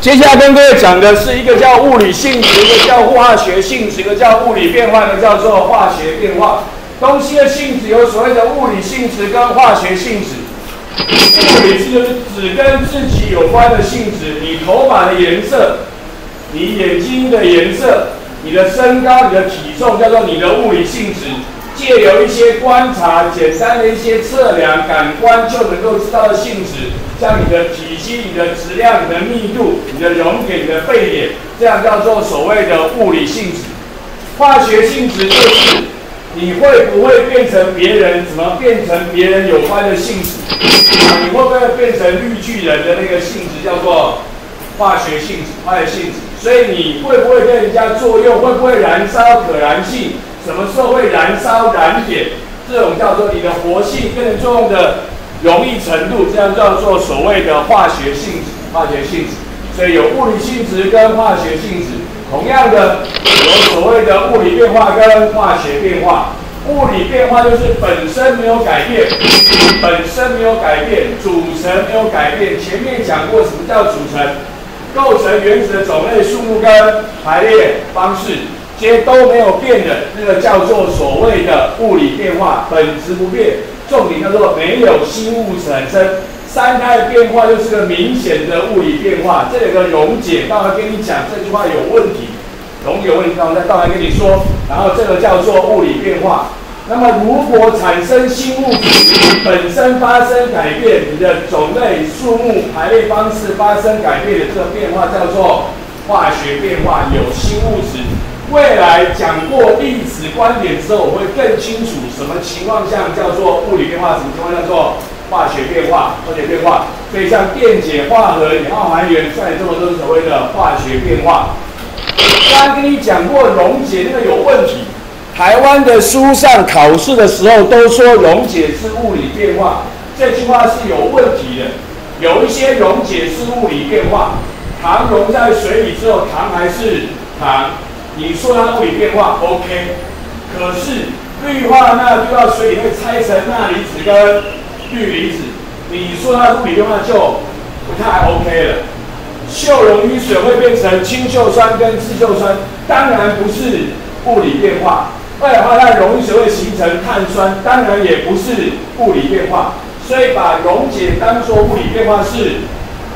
接下来跟各位讲的是一个叫物理性质，一个叫化学性质，一个叫物理变化的，叫做化学变化。东西的性质有所谓的物理性质跟化学性质。物理是就是只跟自己有关的性质，你头发的颜色，你眼睛的颜色，你的身高，你的体重，叫做你的物理性质。借由一些观察，简单的一些测量，感官就能够知道的性质，像你的体积、你的质量、你的密度、你的熔点、你的沸点，这样叫做所谓的物理性质。化学性质就是你会不会变成别人，怎么变成别人有关的性质啊？你会不会变成绿巨人的那个性质，叫做化学性质、化学性质？所以你会不会跟人家作用？会不会燃烧？可燃性？什么时候会燃烧燃点？这种叫做你的活性跟人作用的容易程度，这样叫做所谓的化学性质。化学性质，所以有物理性质跟化学性质。同样的，有所谓的物理变化跟化学变化。物理变化就是本身没有改变，本身没有改变，组成没有改变。前面讲过什么叫组成，构成原子的种类、数目跟排列方式。这些都没有变的，那个叫做所谓的物理变化，本质不变。重点叫做没有新物产生，三态变化就是个明显的物理变化。这有个溶解，刚才跟你讲这句话有问题，溶解问题，刚才到来跟你说，然后这个叫做物理变化。那么如果产生新物质，本身发生改变，你的种类、数目、排列方式发生改变的这个变化叫做化学变化，有新物质。未来讲过粒子观点之后，我会更清楚什么情况下叫做物理变化，什么情况叫做化学变化。化学变化，所以像电解、化合、氧化还原，算这么多所谓的化学变化。刚刚跟你讲过溶解那个有问题，台湾的书上考试的时候都说溶解是物理变化，这句话是有问题的。有一些溶解是物理变化，糖溶在水里之后，糖还是糖。你说它物理变化 OK，可是氯化钠丢到水里会拆成钠离子跟氯离子，你说它物理变化就不太 OK 了。溴溶于水会变成氢溴酸跟次溴酸，当然不是物理变化。二氧化碳溶于水会形成碳酸，当然也不是物理变化。所以把溶解当做物理变化是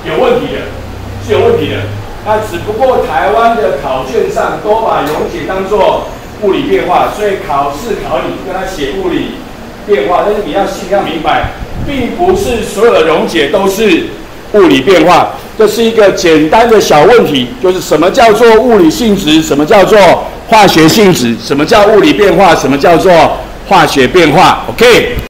有问题的，是有问题的。那只不过台湾的考卷上都把溶解当做物理变化，所以考试考你跟他写物理变化，但是你要心要明白，并不是所有的溶解都是物理变化。这是一个简单的小问题，就是什么叫做物理性质，什么叫做化学性质，什么叫物理变化，什么叫做化学变化。OK。